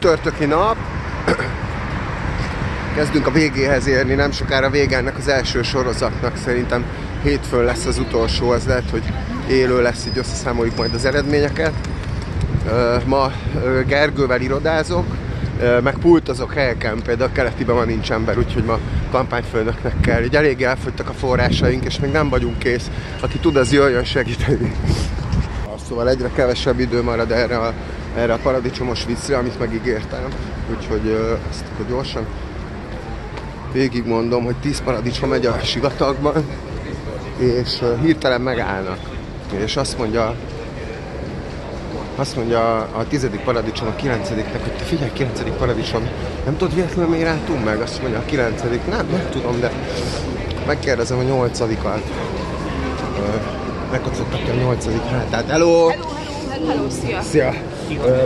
csütörtöki nap. Kezdünk a végéhez érni, nem sokára vége ennek az első sorozatnak. Szerintem hétfőn lesz az utolsó, az lehet, hogy élő lesz, így összeszámoljuk majd az eredményeket. Ma Gergővel irodázok, meg pultozok helyeken, például a keletiben ma nincs ember, úgyhogy ma kampányfőnöknek kell. Így eléggé elfogytak a forrásaink, és még nem vagyunk kész. Aki tud, az jöjjön segíteni. Szóval egyre kevesebb idő marad erre a, erre a paradicsomos viccre, amit megígértem. Úgyhogy ezt akkor gyorsan végigmondom, hogy 10 paradicsom megy a sivatagban, és hirtelen megállnak. És azt mondja azt mondja a tizedik paradicsom a kilencediknek, hogy te figyelj, kilencedik paradicsom, nem tudod véletlenül miért álltunk meg? Azt mondja a kilencedik, nem, nem tudom, de megkérdezem a nyolcadikat. Megkocogtak a nyolcadik hátát. Hello! Hello, hello, szia! Szia!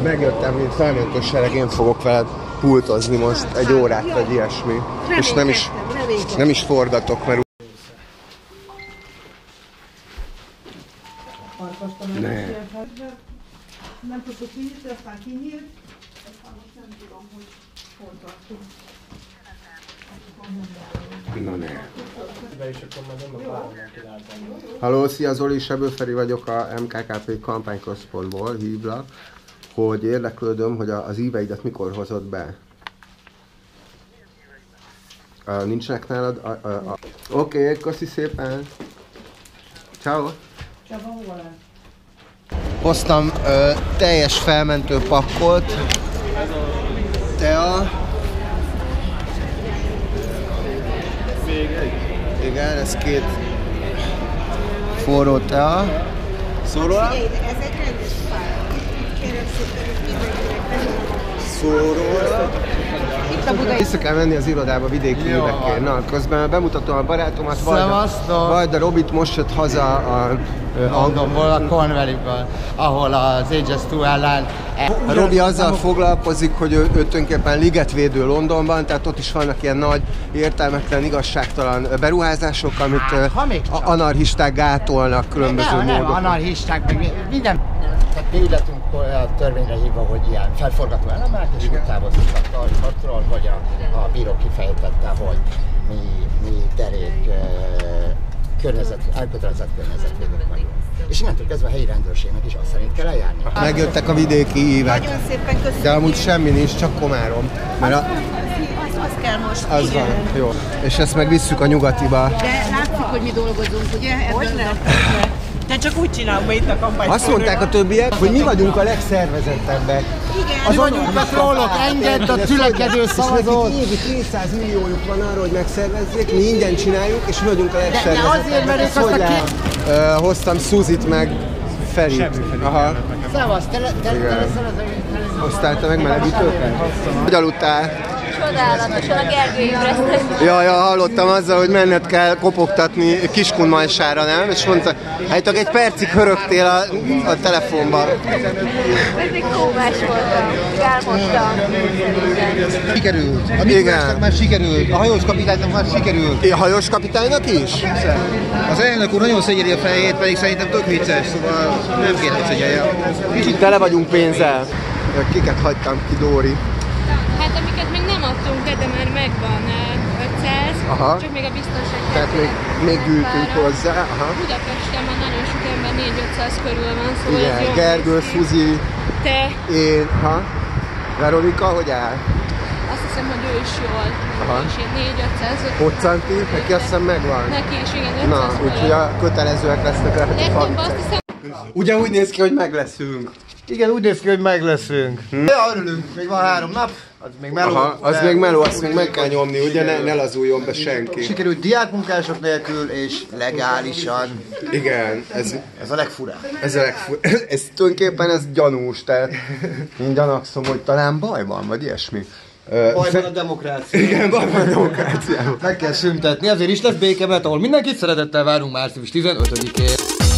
Megjöttem, mint felnőtt sereg, én fogok veled pultozni most egy órát, vagy ilyesmi. És nem is, nem is forgatok, mert Ne. Nem tudtuk kinyitni, aztán kinyílt. Aztán most nem tudom, hogy hol tartunk. Na ne. Halló, szia Zoli, Sebő Feri vagyok a MKKP kampányközpontból, hívlak, hogy érdeklődöm, hogy a- az íveidet mikor hozott be. Uh, nincsenek nálad? A, a, a... Oké, okay, köszi szépen. Ciao. Hoztam ö, teljes felmentő pakkot. Tea. Igen, ez két forró tea. Szóró? Ez egy rendes fáj. Kérem szépen, hogy mindenkinek Szóró. Itt a budai. Vissza kell menni az irodába vidéki művekért. Na, közben bemutatom a barátomat. Vajda, Szevasztok! Vajda Robit most jött haza a, Londonból, a Cornwalliből, ahol az Ages2 ellen... A Robi azzal foglalkozik, hogy ő, ő tulajdonképpen ligetvédő Londonban, tehát ott is vannak ilyen nagy, értelmetlen, igazságtalan beruházások, amit ö, ha még anarchisták gátolnak különböző nem, nem, módon. anarchisták, meg minden... Tehát mi ületünk a törvényre hívva, hogy ilyen felforgató elemek, és úgy távozott a tartról, hogy a, a bíró kifejtette, hogy mi, mi derék környezet, elkötelezett környezetvédők vagyunk. És innentől kezdve a helyi rendőrségnek is azt szerint kell eljárni. Megjöttek a vidéki ívek, Nagyon szépen köszönjük. de amúgy semmi nincs, csak komárom. Mert a, Az, az kell most. az igen. van, jó. És ezt meg visszük a nyugatiba. De látszik, hogy mi dolgozunk, ugye? Ebből lehet. De csak úgy csinálom itt a kampány. Azt mondták a többiek, hogy mi vagyunk a legszervezettebbek. Igen. Az vagyunk a trollok, engedd a tülekedő szavazót! évi 200 milliójuk van arra, hogy megszervezzék, mi ingyen csináljuk, és mi vagyunk a legszervezettebbek. azért, mert ők Ez azt a hoztam Szuzit meg Ferit. Aha. Szevasz, te, te, te Igen. leszel az Hoztál te meg melegítőket? Hogy aludtál? Csodálatosan a Gergő ébresztett. Ja, ja, hallottam azzal, hogy menned kell kopogtatni Kiskunmajsára, nem? És mondta, hát egy percig hörögtél a, a telefonban. Mindig kómás voltam. Álmodtam. Sikerült. A Igen. Már sikerült. A hajós kapitánynak már sikerült. A hajós kapitánynak is? Az elnök úr nagyon szégyeli a fejét, pedig szerintem tök vicces, szóval nem kéne, hogy szégyelje. Kicsit tele vagyunk pénzzel. Kiket hagytam ki, Dóri? Hát amiket még nem adtunk be, de már megvan eh, 500, Aha. csak még a biztonság Tehát még, még gyűjtünk hozzá. Aha. Budapesten már nagyon sok ember 4-500 körül van, szóval ez Igen, jó. Gergő, Szuzi, Te, én, ha? Veronika, hogy áll? azt hiszem, hogy ő is jól. Aha. És én 4-500. Hoccanti, neki azt hiszem megvan. Neki is igen, 500 Na, úgyhogy a kötelezőek lesznek rá. Legtöbb azt hiszem, Ugye úgy néz ki, hogy meg leszünk. Igen, úgy néz ki, hogy meg leszünk. Ja, örülünk, még van három nap, az még meló. Aha, az de még meló, azt még meg kell nyomni, ugye ne, ne lazuljon be senki. Sikerült diákmunkások nélkül és legálisan. Igen, ez, Ez a legfurább. ez, a legfu- ez tulajdonképpen ez gyanús, tehát én gyanakszom, hogy talán baj van, vagy ilyesmi. Baj van a demokrácia. Igen, baj van a demokráciában. Meg kell szüntetni, azért is lesz békemet, ahol mindenkit szeretettel várunk március 15-én.